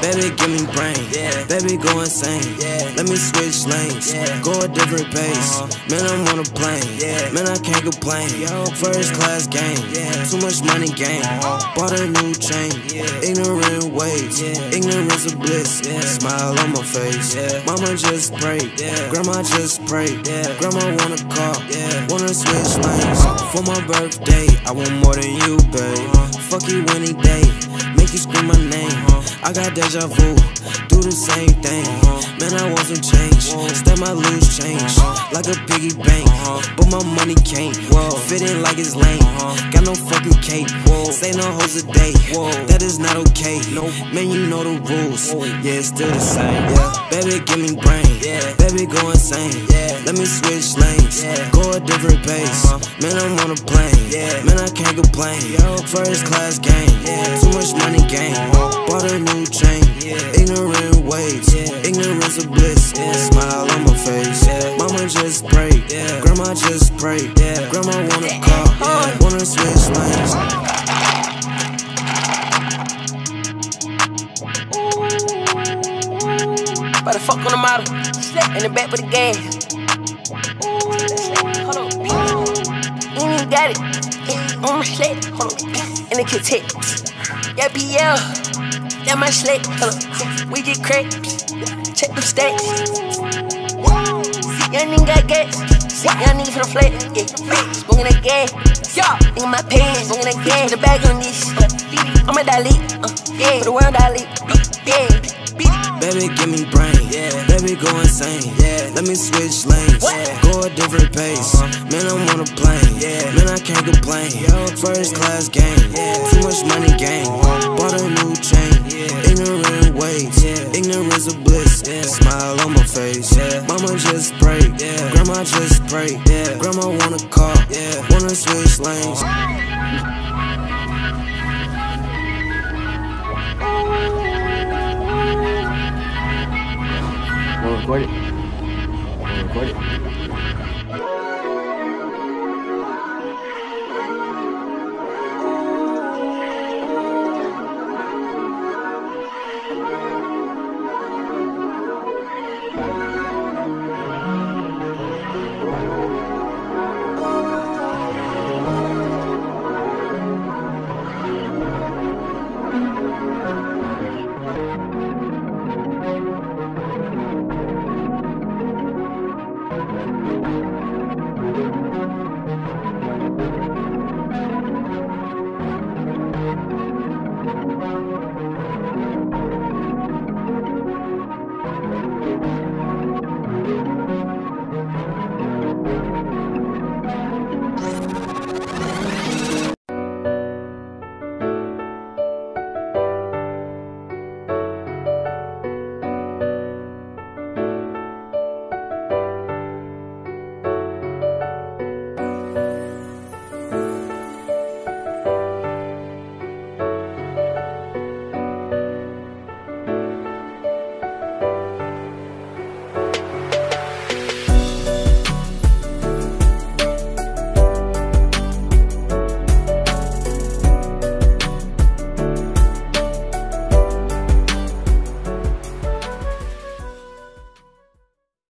Baby, give me brain. Yeah. Baby, go insane. Yeah. Let me switch lanes. Yeah. Go a different pace. Uh-huh. Man, I'm on a plane. Yeah. Man, I can't complain. Yo. First class game. Yeah. Too much money game. Uh-huh. Bought a new chain. Yeah. Ignorant ways. Yeah. Ignorance of bliss. Yeah. Smile on my face. Yeah. Mama just prayed. Yeah. Grandma just prayed. Yeah. Grandma want a car. Yeah. Wanna switch lanes. For my birthday, I want more than you, babe. Uh-huh. Fuck you any day. Make you scream my name. I got deja vu, do the same thing. Man, I want some change. Step my loose change, like a piggy bank. But my money can't fit in like it's lame. Got no fucking cake, say no hoes a day. That is not okay. No, man, you know the rules. Yeah, it's still the same. Yeah, baby, give me brain. Baby, go insane. Let me switch lanes, go a different pace. Man, I'm on a plane. Man, I can't complain. First class game, too much money game. Bought a new chain, ignorant ways, ignorance of bliss. Smile on my face. Mama just prayed, grandma just prayed. Grandma want a car, wanna switch lanes. By the fuck on the model, in the back with the gas. Hold on, you ain't got it. On my sled, hold on, in the kit Yeah, BL. Yeah, my slate, hello. Uh, we get crepes, check them stacks. See, young nigga got gas. See, young nigga for the flat, yeah. Smoking that gas, yeah. In my pants, smoking that gas. Put a bag on this, uh, I'm a Dali, uh, yeah. For the world Dali, uh, yeah. Baby, give me brain, go insane, yeah. Let me switch lanes, yeah. go a different pace. Uh-huh. Man, I'm on a plane, yeah. Man, I can't complain. Yo. First class game, yeah. Too much money game. Uh-huh. Bought a new chain, ignorant ways, ignorance of bliss. Yeah. Smile on my face, yeah. mama just prayed, grandma just prayed. Grandma want a car, wanna switch lanes. We'll record it. We'll record it.